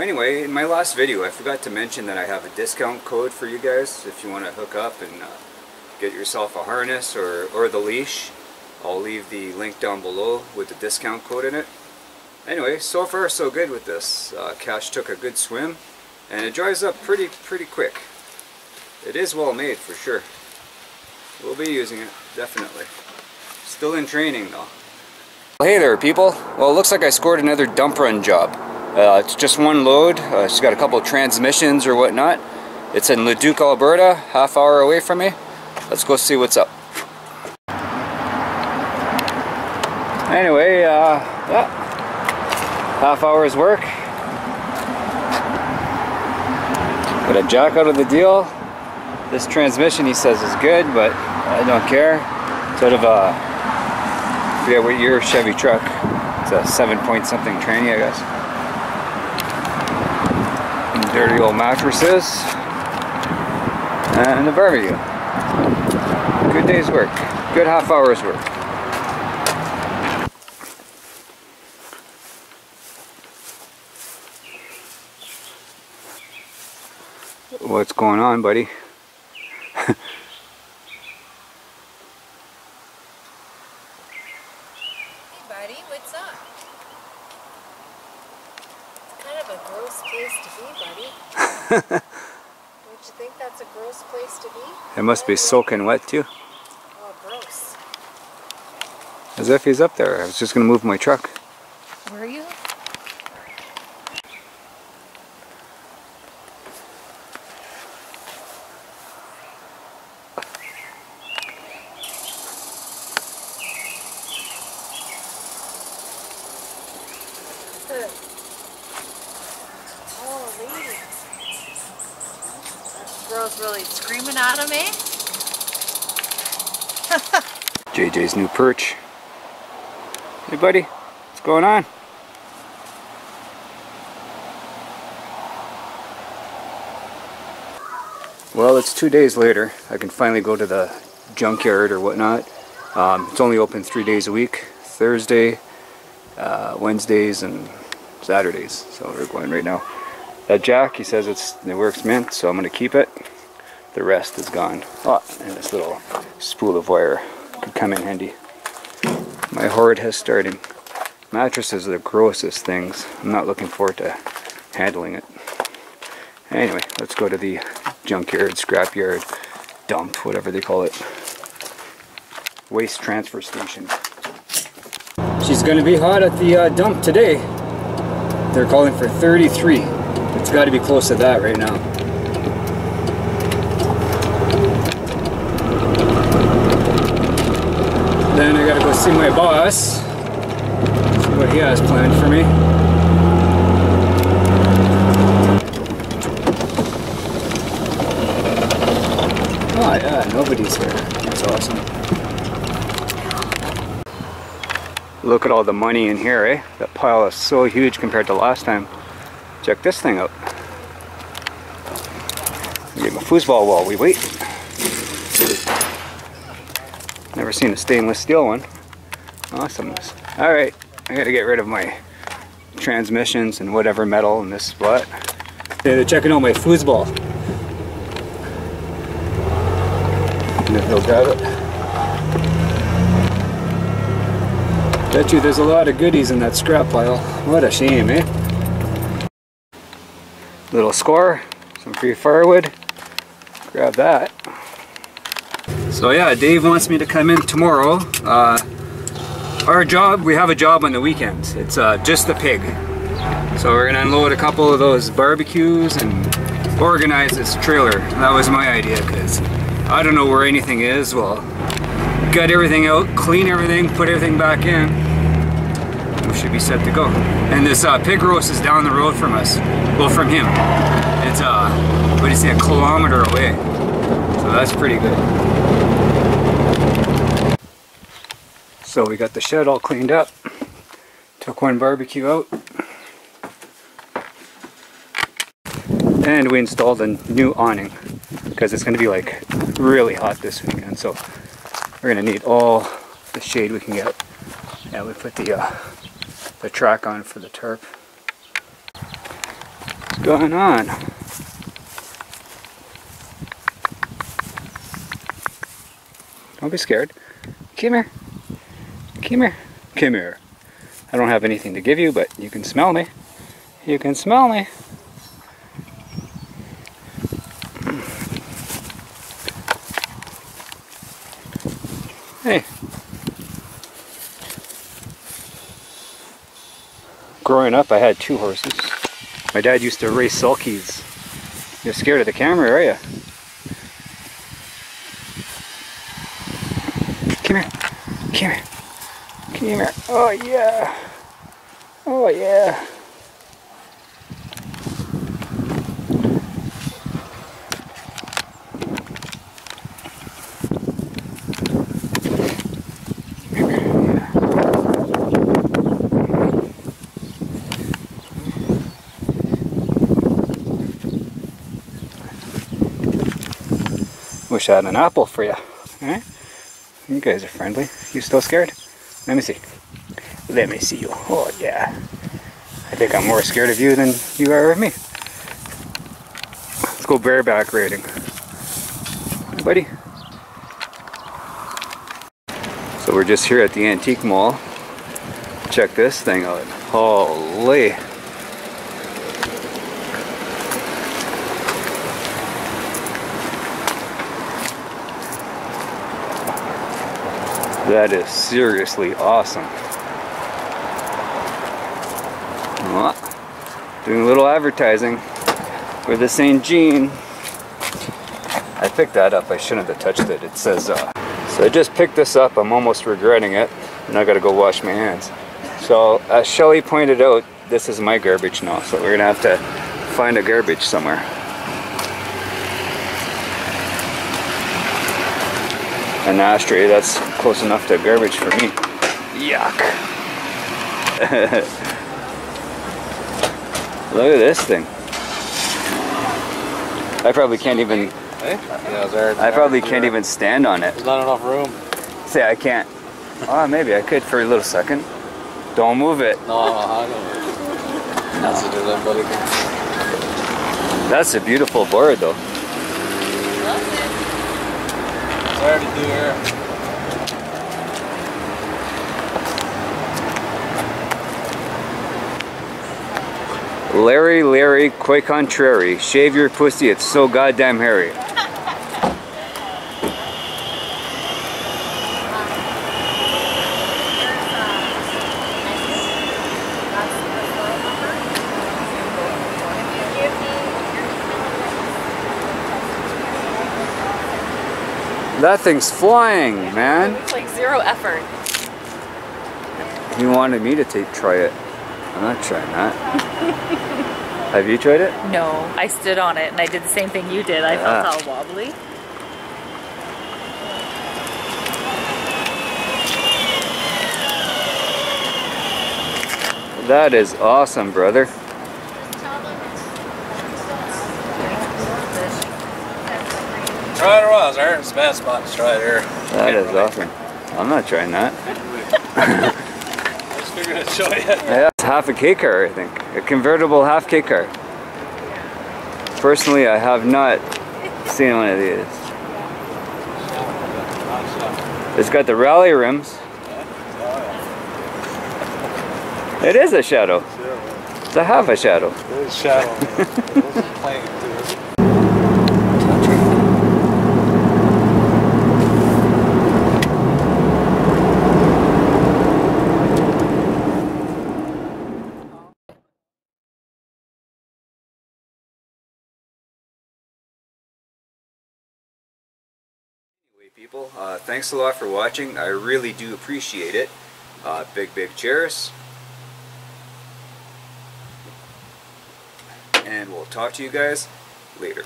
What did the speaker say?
Anyway, in my last video I forgot to mention that I have a discount code for you guys if you want to hook up and uh, get yourself a harness or, or the leash. I'll leave the link down below with the discount code in it. Anyway, so far so good with this. Uh, Cash took a good swim and it dries up pretty pretty quick. It is well made for sure. We'll be using it, definitely. Still in training though. Hey there people. Well it looks like I scored another dump run job. Uh, it's just one load. Uh, it's got a couple of transmissions or whatnot. It's in Leduc, Alberta, half hour away from me. Let's go see what's up. Anyway, uh, yeah, half hour's work. Got a jack out of the deal. This transmission he says is good, but I don't care. Sort of a, forget what year Chevy truck. It's a seven point something tranny, I guess. Dirty old mattresses. And a barbecue. Good day's work. Good half hour's work. What's going on, buddy? Hey buddy, what's up? It's kind of a gross place to be, buddy. Don't you think that's a gross place to be? It must be soaking wet too. Oh, gross. As if he's up there. I was just gonna move my truck. Were you? Oh, lady. That girl's eh? JJ's new perch. Hey buddy, what's going on? Well, it's two days later. I can finally go to the junkyard or whatnot. Um, it's only open three days a week. Thursday, uh, Wednesdays, and Saturdays. So we're going right now. That jack, he says it's it works mint, so I'm going to keep it. The rest is gone. Oh, and this little spool of wire could come in handy. My hoard has started. Mattresses are the grossest things. I'm not looking forward to handling it. Anyway, let's go to the junkyard, scrapyard, dump, whatever they call it. Waste transfer station. She's gonna be hot at the uh, dump today. They're calling for 33. It's gotta be close to that right now. Then I gotta go see my boss. See what he has planned for me. Oh yeah, nobody's here. That's awesome. Look at all the money in here, eh? That pile is so huge compared to last time. Check this thing out. Get my foosball while we wait. Never seen a stainless steel one. Awesomeness. Alright, I gotta get rid of my transmissions and whatever metal in this. Okay, they're checking out my foosball. And if they'll grab it. Bet you there's a lot of goodies in that scrap pile. What a shame, eh? Little score, some free firewood. Grab that. So yeah, Dave wants me to come in tomorrow. Uh, our job, we have a job on the weekends. It's uh, just the pig. So we're gonna unload a couple of those barbecues and organize this trailer. That was my idea because I don't know where anything is. Well, gut everything out, clean everything, put everything back in. We should be set to go. And this uh, pig roast is down the road from us. Well, from him. It's uh, what do you say, a kilometer away. So that's pretty good. So we got the shed all cleaned up. Took one barbecue out. And we installed a new awning because it's going to be like really hot this weekend. So we're going to need all the shade we can get. And we put the uh, the track on for the tarp. What's going on? Don't be scared. Come here. Come here. Come here. I don't have anything to give you, but you can smell me. You can smell me. Hey. Growing up, I had two horses. My dad used to race sulkies. You're scared of the camera, are you? Come here. Come here. Come here. Oh, yeah. Oh, yeah. Wish I had an apple for you. Alright? Eh? You guys are friendly. You still scared? Let me see. Let me see you. Oh, yeah. I think I'm more scared of you than you are of me. Let's go bareback riding. Buddy. So we're just here at the antique mall. Check this thing out. Holy. That is seriously awesome. Well, doing a little advertising for the St. Jean. I picked that up. I shouldn't have touched it. It says, uh, so I just picked this up. I'm almost regretting it. And I gotta go wash my hands. So as Shelly pointed out, this is my garbage now. So we're gonna have to find a garbage somewhere. An ashtray, that's close enough to garbage for me. Yuck. Look at this thing. I probably can't even, Hey? Yeah, there. I probably can't even stand on it. There's not enough room. Say I can't. Oh, maybe I could for a little second. Don't move it. No, I know. That's a. That's a beautiful board though. To do. Larry, Larry, quite contrary. Shave your pussy, it's so goddamn hairy. That thing's flying, man. It's like zero effort. He wanted me to take try it. I'm not trying that. Have you tried it? No, I stood on it and I did the same thing you did. I felt Ah. all wobbly. That is awesome, brother. Try it was there. It's a bad spot to try it here. That is awesome. I'm not trying that. I just figured I'd show you. Yeah, it's half a K car, I think. A convertible half K car. Personally, I have not seen one of these. It's got the rally rims. It is a shadow. It's a half a shadow. There's shadow. This is playing people, uh, thanks a lot for watching. I really do appreciate it. Uh, big, big cheers. And we'll talk to you guys later.